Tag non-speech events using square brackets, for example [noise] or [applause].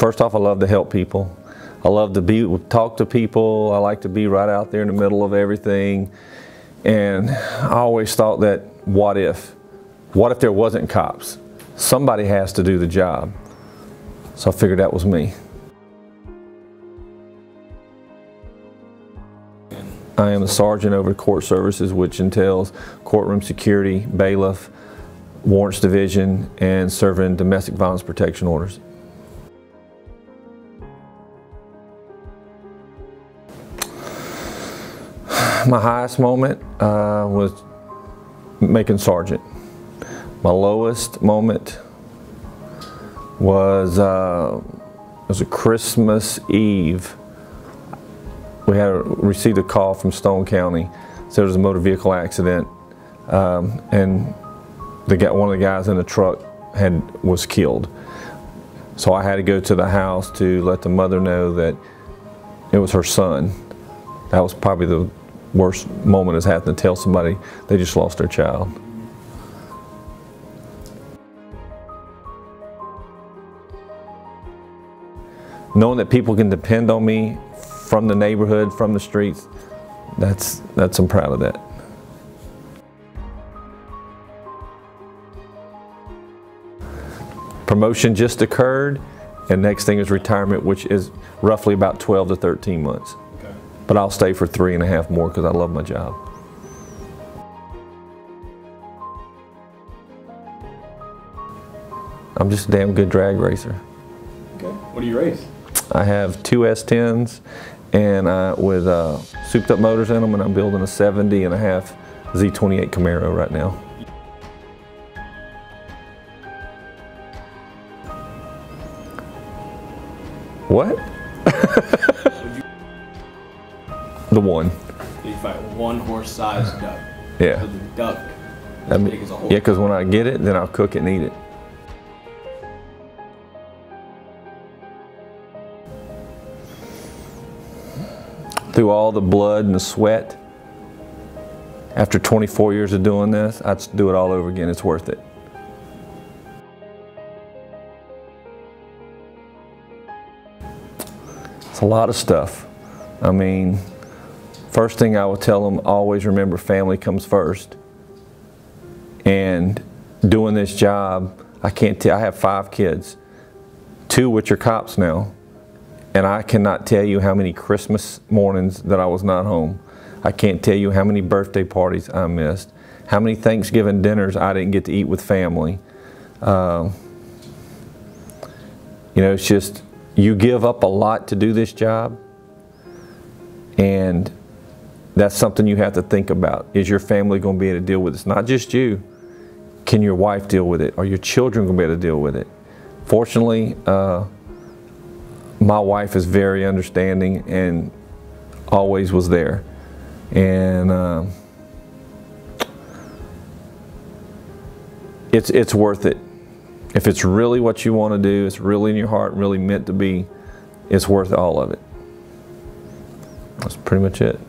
first off, I love to help people. I love to be talk to people. I like to be right out there in the middle of everything. And I always thought that what if? What if there wasn't cops? Somebody has to do the job. So I figured that was me. I am a sergeant over court services, which entails courtroom security, bailiff, warrants division, and serving domestic violence protection orders. [laughs] My highest moment uh, was making sergeant. My lowest moment was uh, was a Christmas Eve. We had received a call from Stone County. So there was a motor vehicle accident, um, and the guy, one of the guys in the truck had was killed. So I had to go to the house to let the mother know that it was her son. That was probably the worst moment has happened to tell somebody they just lost their child. Knowing that people can depend on me from the neighborhood, from the streets, that's, that's I'm proud of that. Promotion just occurred, and next thing is retirement, which is roughly about 12 to 13 months. But I'll stay for three and a half more because I love my job. I'm just a damn good drag racer. Okay. What do you race? I have two S10s and uh, with uh, souped up motors in them and I'm building a 70 and a half Z28 Camaro right now. What? [laughs] the one. You fight one horse sized duck. Yeah. So the duck I as mean, big as a whole. yeah, because when I get it, then I'll cook it and eat it. Through all the blood and the sweat, after 24 years of doing this, I'd do it all over again. It's worth it. It's a lot of stuff. I mean, first thing I will tell them, always remember family comes first. And doing this job, I can't tell, I have five kids, two which are cops now. And I cannot tell you how many Christmas mornings that I was not home. I can't tell you how many birthday parties I missed, how many Thanksgiving dinners I didn't get to eat with family. Um, you know, it's just, you give up a lot to do this job. And that's something you have to think about. Is your family going to be able to deal with this? Not just you. Can your wife deal with it? Are your children going to be able to deal with it? Fortunately, uh, my wife is very understanding and always was there. And um, it's, it's worth it. If it's really what you want to do, it's really in your heart, really meant to be, it's worth all of it. That's pretty much it.